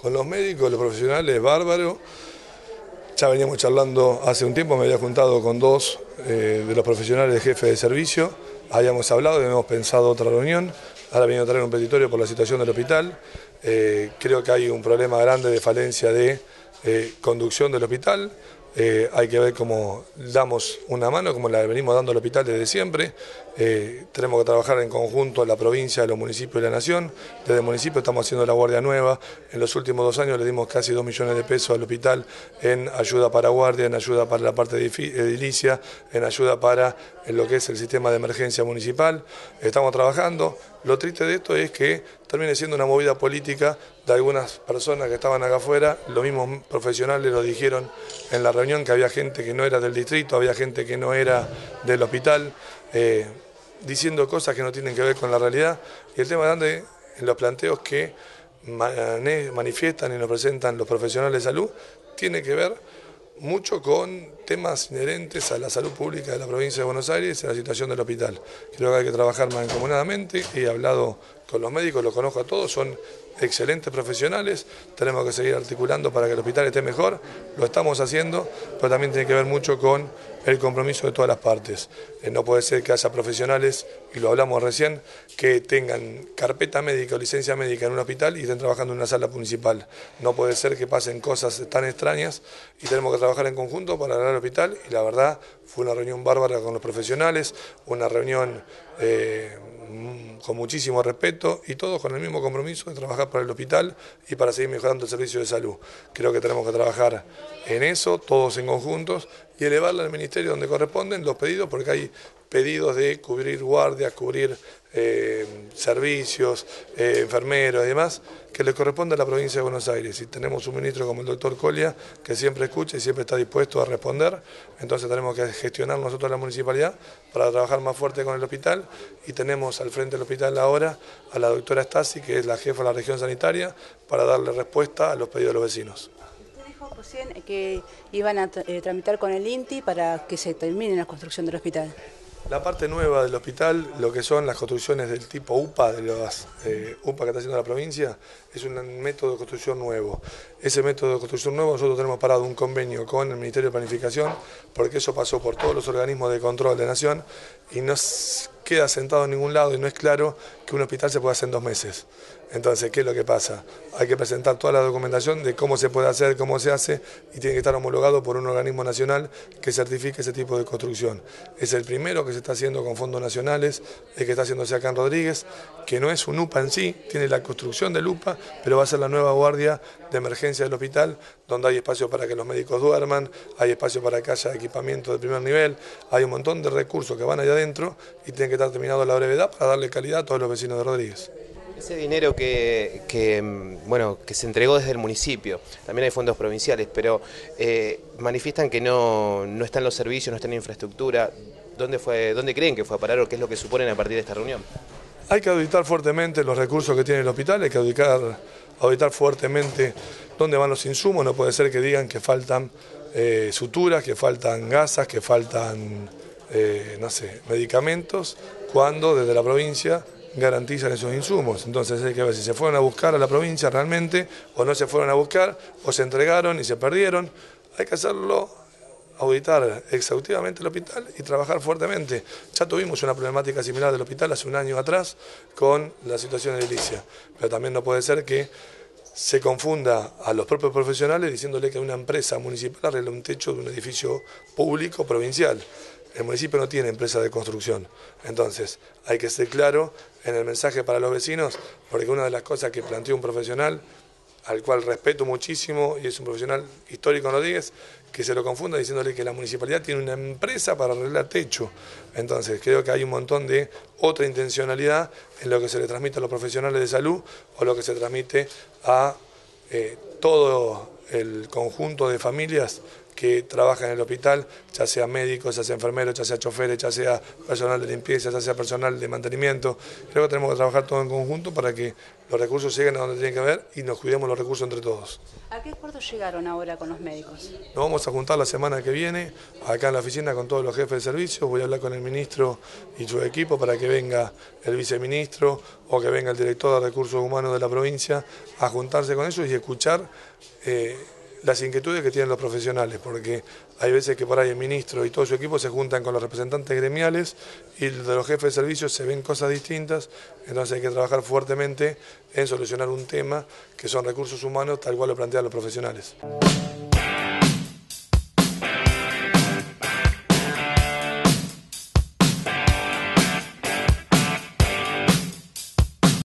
con los médicos, los profesionales, bárbaro. Ya veníamos charlando hace un tiempo, me había juntado con dos eh, de los profesionales de jefe de servicio, habíamos hablado, habíamos pensado otra reunión, ahora viene a traer un petitorio por la situación del hospital. Eh, creo que hay un problema grande de falencia de eh, conducción del hospital. Eh, hay que ver cómo damos una mano, como la venimos dando al hospital desde siempre. Eh, tenemos que trabajar en conjunto la provincia, los municipios y la nación. Desde el municipio estamos haciendo la Guardia Nueva. En los últimos dos años le dimos casi dos millones de pesos al hospital en ayuda para guardia, en ayuda para la parte edilicia, en ayuda para lo que es el sistema de emergencia municipal. Estamos trabajando. Lo triste de esto es que termine siendo una movida política de algunas personas que estaban acá afuera. Los mismos profesionales lo dijeron en la reunión que había gente que no era del distrito, había gente que no era del hospital, eh, diciendo cosas que no tienen que ver con la realidad. Y el tema grande en los planteos que manifiestan y nos presentan los profesionales de salud tiene que ver mucho con temas inherentes a la salud pública de la provincia de Buenos Aires y a la situación del hospital. Creo que hay que trabajar mancomunadamente, he hablado con los médicos, los conozco a todos, son excelentes profesionales, tenemos que seguir articulando para que el hospital esté mejor, lo estamos haciendo, pero también tiene que ver mucho con el compromiso de todas las partes. Eh, no puede ser que haya profesionales, y lo hablamos recién, que tengan carpeta médica o licencia médica en un hospital y estén trabajando en una sala municipal. No puede ser que pasen cosas tan extrañas y tenemos que trabajar en conjunto para ganar el hospital y la verdad fue una reunión bárbara con los profesionales, una reunión... Eh, con muchísimo respeto y todos con el mismo compromiso de trabajar para el hospital y para seguir mejorando el servicio de salud. Creo que tenemos que trabajar en eso, todos en conjuntos, y elevarle al Ministerio donde corresponden los pedidos, porque hay pedidos de cubrir guardias, cubrir eh, servicios, eh, enfermeros y demás, que le corresponde a la provincia de Buenos Aires. Y tenemos un ministro como el doctor Colia, que siempre escucha y siempre está dispuesto a responder, entonces tenemos que gestionar nosotros la municipalidad para trabajar más fuerte con el hospital. Y tenemos al frente del hospital ahora a la doctora Stasi, que es la jefa de la región sanitaria, para darle respuesta a los pedidos de los vecinos Que iban a eh, tramitar con el INTI para que se termine la construcción del hospital. La parte nueva del hospital, lo que son las construcciones del tipo UPA, de las eh, UPA que está haciendo la provincia, es un método de construcción nuevo. Ese método de construcción nuevo nosotros tenemos parado un convenio con el Ministerio de Planificación, porque eso pasó por todos los organismos de control de Nación y no queda sentado en ningún lado y no es claro que un hospital se pueda hacer en dos meses. Entonces, ¿qué es lo que pasa? Hay que presentar toda la documentación de cómo se puede hacer, cómo se hace, y tiene que estar homologado por un organismo nacional que certifique ese tipo de construcción. Es el primero que se está haciendo con fondos nacionales, el que está haciéndose acá en Rodríguez, que no es un UPA en sí, tiene la construcción del UPA, pero va a ser la nueva guardia de emergencia del hospital, donde hay espacio para que los médicos duerman, hay espacio para que haya equipamiento de primer nivel, hay un montón de recursos que van allá adentro y tienen que estar terminados a la brevedad para darle calidad a todos los vecinos de Rodríguez. Ese dinero que, bueno, que se entregó desde el municipio, también hay fondos provinciales, pero eh, manifiestan que no, no están los servicios, no está en infraestructura. ¿Dónde, fue, ¿Dónde creen que fue a parar o qué es lo que suponen a partir de esta reunión? Hay que auditar fuertemente los recursos que tiene el hospital, hay que auditar, auditar fuertemente dónde van los insumos, no puede ser que digan que faltan eh, suturas, que faltan gasas, que faltan, eh, no sé, medicamentos, cuando desde la provincia garantizan esos insumos. Entonces hay que ver si se fueron a buscar a la provincia realmente o no se fueron a buscar o se entregaron y se perdieron. Hay que hacerlo, auditar exhaustivamente el hospital y trabajar fuertemente. Ya tuvimos una problemática similar del hospital hace un año atrás con la situación de edilicia, pero también no puede ser que se confunda a los propios profesionales diciéndole que una empresa municipal arregla un techo de un edificio público provincial. El municipio no tiene empresa de construcción, entonces hay que ser claro en el mensaje para los vecinos, porque una de las cosas que planteó un profesional, al cual respeto muchísimo y es un profesional histórico en Rodríguez, que se lo confunda diciéndole que la municipalidad tiene una empresa para arreglar techo. Entonces creo que hay un montón de otra intencionalidad en lo que se le transmite a los profesionales de salud o lo que se transmite a eh, todo el conjunto de familias que trabaja en el hospital, ya sea médicos, ya sea enfermeros, ya sea choferes, ya sea personal de limpieza, ya sea personal de mantenimiento. Creo que tenemos que trabajar todo en conjunto para que los recursos lleguen a donde tienen que ver y nos cuidemos los recursos entre todos. ¿A qué acuerdo llegaron ahora con los médicos? Nos vamos a juntar la semana que viene acá en la oficina con todos los jefes de servicio. Voy a hablar con el ministro y su equipo para que venga el viceministro o que venga el director de recursos humanos de la provincia a juntarse con ellos y escuchar. Eh, las inquietudes que tienen los profesionales, porque hay veces que por ahí el ministro y todo su equipo se juntan con los representantes gremiales y de los jefes de servicios se ven cosas distintas, entonces hay que trabajar fuertemente en solucionar un tema que son recursos humanos tal cual lo plantean los profesionales.